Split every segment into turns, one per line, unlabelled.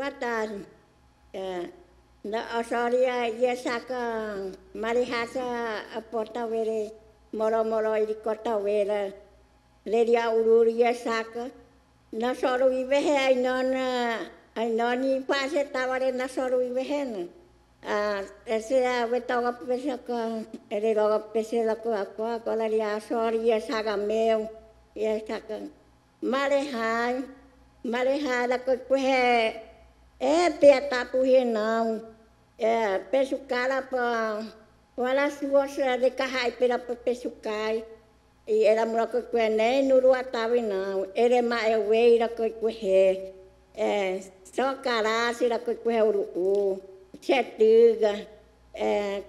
boa tarde. É, na Osoria, ia saca marihasa a porta-veira, moro-moro e corta-veira, leria ururi ia saca. Na soro i vehe ai nona, ai noni pase taware na soro i vehe na. Ah, ese a wetawa pese ka, ere loga pese la ko ako, ko la ria sori ia saga meu, ia saca. Marehai, marehai la ko kuhe, e pe tapu he não. É, peço cara para Wala sua sa de kahai pera pa pesukai. I era mura ko kwe nei nuru atawi nau. Ere ma e wei ra ko kwe he. E so karasi ra ko kwe uru u. Che tuga. E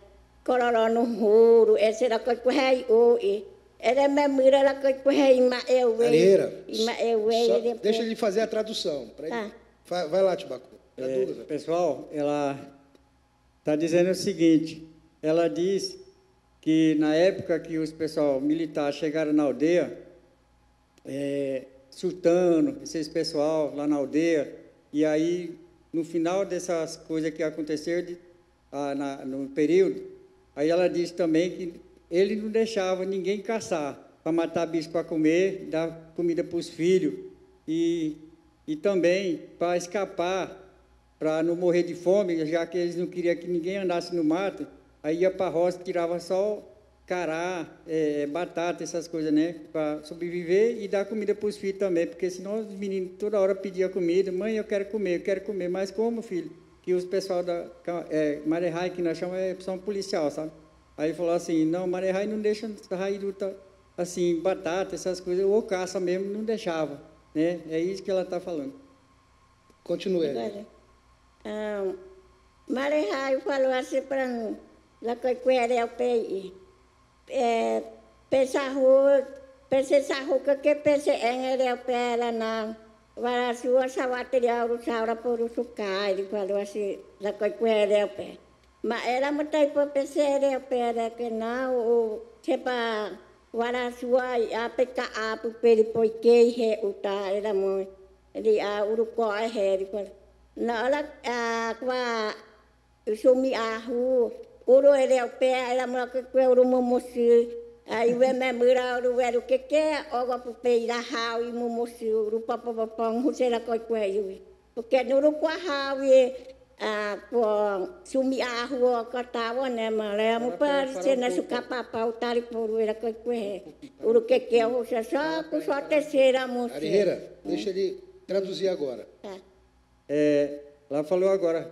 kororo no huru. E se ra ko kwe hei u i. Ere me mura ra ko kwe hei ma e wei.
Arieira,
I ma e wei.
só-
ere
deixa ele fazer a tradução. ele.
Tá.
Vai, vai lá, Tibacu.
É,
Traduz, velho.
pessoal, ela está dizendo o seguinte: ela diz que na época que os pessoal militares chegaram na aldeia, é, surtando, esses pessoal lá na aldeia, e aí no final dessas coisas que aconteceram de- ah, na- no período, aí ela diz também que ele não deixava ninguém caçar para matar bicho para comer, dar comida para os filhos e, e também para escapar para não morrer de fome, já que eles não queriam que ninguém andasse no mato, aí ia para a roça, tirava só cará, eh, batata, essas coisas, né? Para sobreviver e dar comida para os filhos também, porque senão os meninos toda hora pediam comida, mãe, eu quero comer, eu quero comer, mas como, filho? Que os pessoal da é, Marehai, que nós chamamos, é, são policial, sabe? Aí falou assim, não, Marehai não deixa rair assim, batata, essas coisas, ou caça mesmo, não deixava, né? É isso que ela está falando.
Continue.
Ah, Marehai falou assim para mim, lá que eu era o PI. É, pensa rua, pensa essa rua que pensa em era o pé não. Agora, se o sabaterial do saura por o sucai, ele falou assim, lá que eu o pé. Mas era muito para pensar era o pé, era que não, o, tipo, Wara sua a peka a pu peri poi ke he uta era mo ri a uru ko a he na ala a kwa sumi a hu uru ere o pe era mo ke ko uru mo mo si a i we me mura uru we ru ke ke o ga pu pe ira ha i mo mo si uru pa pa pa pa hu se la ko ko i porque no uru kwa ha wi a ko sumi a hu o ka ta wa ne ma le mo pa se na su ka pa pa o tari por era ko he uru ke ke o se sa ku so te sera mo se
Arieira, deixa ele traduzir agora.
Tá.
É, ela falou agora,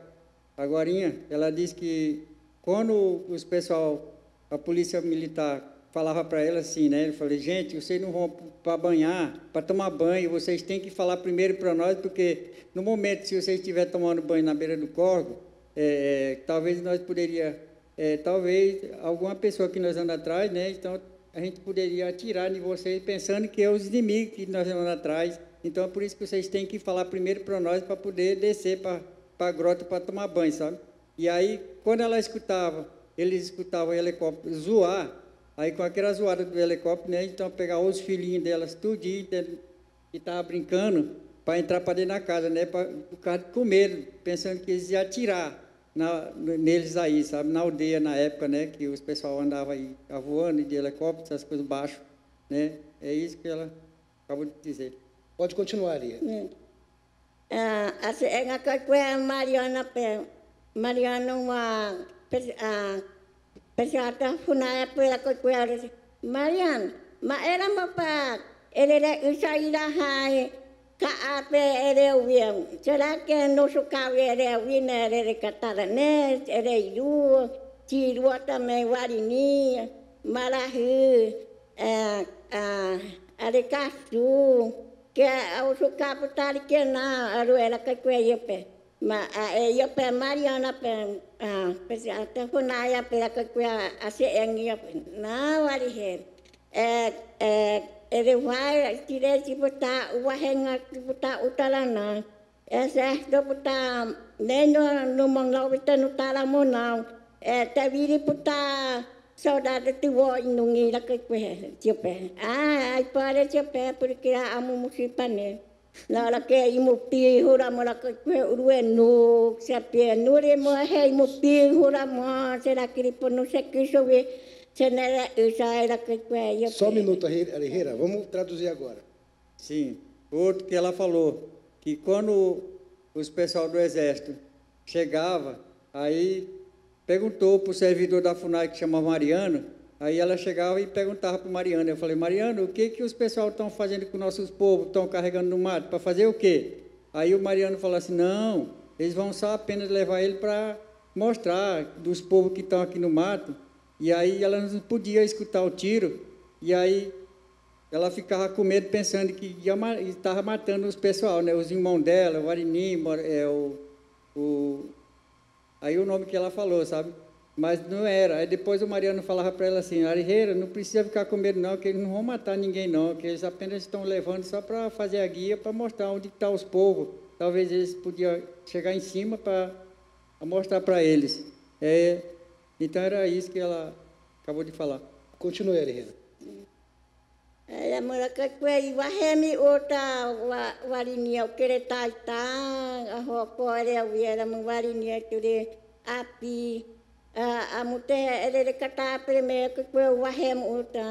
agorinha, ela disse que quando os pessoal, a polícia militar falava para ela assim, né? Eu falei, gente, vocês não vão para banhar, para tomar banho, vocês têm que falar primeiro para nós, porque no momento, se vocês estiverem tomando banho na beira do córrego, é, é, talvez nós poderia, é, talvez alguma pessoa que nós andamos atrás, né? Então a gente poderia atirar em vocês pensando que é os inimigos que nós andamos atrás. Então é por isso que vocês têm que falar primeiro para nós para poder descer para a grota para tomar banho, sabe? E aí, quando ela escutava, eles escutavam o helicóptero zoar, aí com aquela zoada do helicóptero, né? Então pegar os filhinhos delas, tudinho, que estavam brincando, para entrar para dentro da casa, né? Pra, por causa com pensando que eles iam atirar na, neles aí, sabe? Na aldeia, na época, né? Que os pessoal andava aí voando de helicóptero, essas coisas baixo, né? É isso que ela acabou de dizer.
Pode continuar, Arieira.
Ah, ase enga ka kwe Mariana Mariana wa pe ah pesata funaya pe la ko kwe are Marian ma era ma pa ere re usa ira hai ka ape ere wien será que no su cabe ere wien ere re katara ne ere yu ti ruota me warini marahu eh ah are kasu ke au su kaputari ke na aru era ka kwe yepe ma a e yepe mariana pe a pe se ate funaya pe ka kwe a se engi yepe na wali he. E e e re vai tire si puta wa henga si puta utala na. E se do puta ne no no manga wita no tala mo na. E te viri puta saudade tu wo inungi la que que siapa ah ai pare siapa porque a amo musipane na hora que i mo pi hura mo la ko kwe urue no se pe no re mo he mo pi hura mo se la kiri po no se que kwe yo
Só um minuto, Herrera. Vamos traduzir agora.
Sim. Outro que ela falou, que quando os pessoal do exército chegava, aí perguntou para o servidor da FUNAI que chamava Mariano, aí ela chegava e perguntava para o Mariano, eu falei, Mariano, o que que os pessoal estão fazendo com nossos povos, estão carregando no mato, para fazer o quê? Aí o Mariano falou assim, não, eles vão só apenas levar ele para mostrar dos povos que estão aqui no mato, e aí ela não podia escutar o tiro, e aí ela ficava com medo pensando que estava matando os pessoal, né? Os irmãos dela, o Arinim, é, o, o, aí o nome que ela falou, sabe? Mas não era. Aí depois o Mariano falava para ela assim, Arireira, não precisa ficar com medo não, que eles não vão matar ninguém não, que eles apenas estão levando só para fazer a guia, para mostrar onde estão tá os povos. Talvez eles podiam chegar em cima para mostrar para eles. É, então era isso que ela acabou de falar.
Continue, Arireira.
Ia mura ka koe i wahemi o tā warini au kere tai tā, a hoa kore au i ara mu warini e ture api, a, a mu te ere re kata apere me, ka koe i wahemi o tā,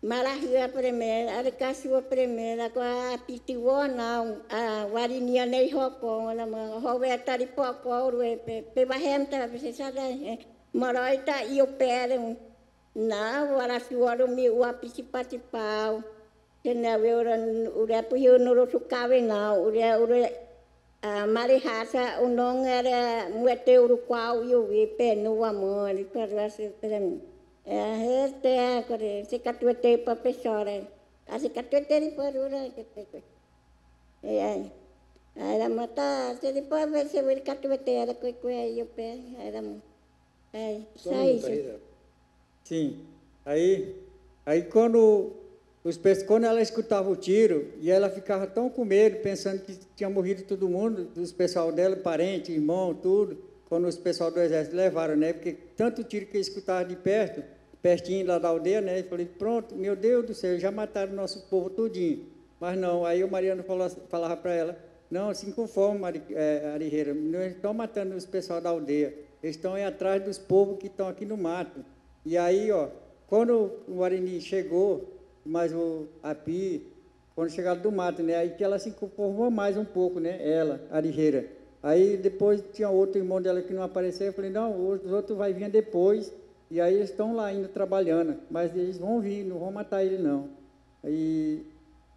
marahi apere me, are kasi o apere me, a koe api ti wona a warini a nei hoko, a mo ho wea tari poko au rue, pe, pe wahemi tā, pe se sada, maroita i o pere un, Não, ora suara mi ua pisi pati pau. Tena we ora ura puhi unoro sukawe na ura ura mari hasa unong era muete uru kwau yo we pe no amo li para se peren. Eh este kore se katuete pa pesore. Ase katuete ri por ura que te. Eh ai. Era mata se di pa ver se ver katuete era ko ko yo pe era. Ai, sai.
Sim. Aí, aí quando, os, quando ela escutava o tiro, e ela ficava tão com medo, pensando que tinha morrido todo mundo, os pessoal dela, parente, irmão, tudo, quando os pessoal do exército levaram, né? Porque tanto tiro que eu escutava de perto, pertinho lá da aldeia, né? Eu falei, pronto, meu Deus do céu, já mataram o nosso povo todinho. Mas não, aí o Mariano falou, falava para ela, não, se conforme, Mari, é, não estão matando os pessoal da aldeia, eles estão aí atrás dos povos que estão aqui no mato. E aí, ó, quando o Arini chegou, mais o Api, quando chegaram do mato, né? Aí que ela se conformou mais um pouco, né? Ela, Arijeira. Aí depois tinha outro irmão dela que não apareceu. Eu falei, não, os outros vai vir depois. E aí eles estão lá ainda trabalhando. Mas eles vão vir, não vão matar ele não. E,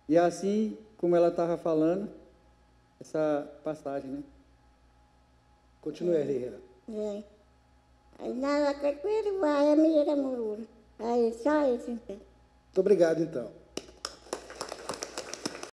e assim, como ela estava falando, essa passagem, né?
Continue, Arijeira.
É. Nada, que vai, a minha era Aí só isso.
Muito obrigado, então.